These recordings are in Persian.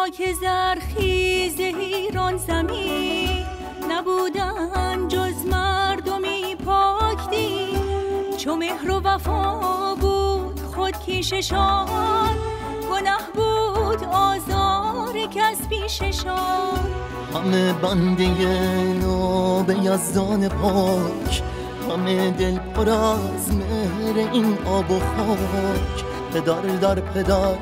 خاک زرخیز ایران زمین نبودن جز مردمی پاک دین. چو مهر و وفا بود خود کیششان. گنه بود آزار کس پیششان همه بنده ناب یزدان پاک. همه دل پر از مهر این آب و خاک. پدر در پدر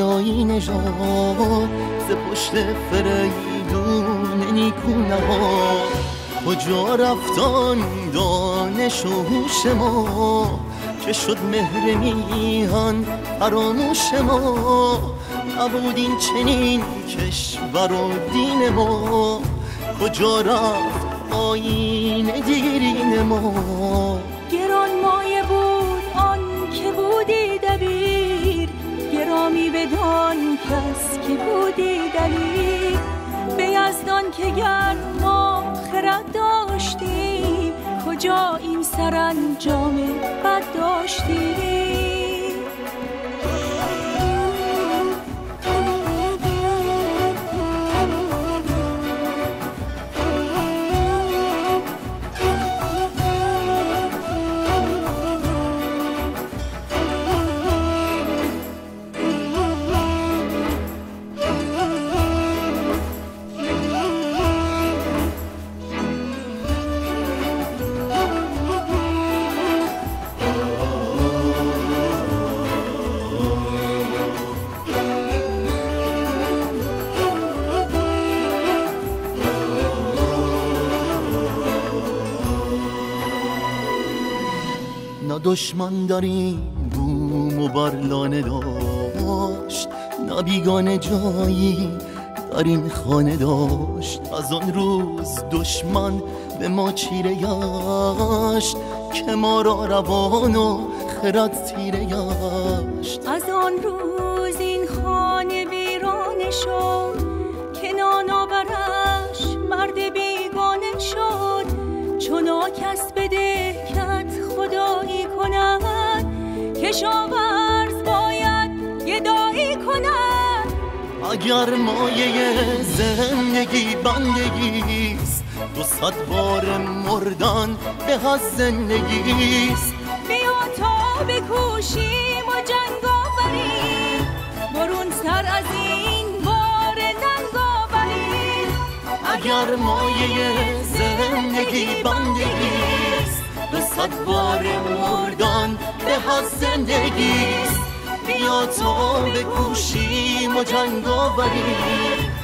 آریایی نژاد ز پشت فریدون نیکو کجا رفتان دانش و هوش ما؟ که شد مهر میهن فراموش ما؟ نبود این چنین کشور و دین ما. کجا رفت آین دیرین ما؟ گران مایه بود کس که بودی دلیر به یزدان که گر ما خرد داشتیم. کجا این سرانجام بد داشتیم؟ دشمن این بوم و برلانه داشت. نه بیگانه جایی در این خانه داشت. از آن روز دشمن به ما چیره گشت که ما را روان و خرد تیره گشت از آن روز این خانه ویرانه شد. که نانا برش مرد بیگانه شد. چناکس بده کشاورز باید گدایی کند. اگر مایه زندگی بندگیست دو صد بار مردن به از زندگیست. بیا تا بکوشیم و جنگ آوریم. برون سر از این بار ننگ آوریم. اگر مایه زندگی بندگیست به صد بار مردان زندگیست بیا تا بکوشیم و جنگ آوریم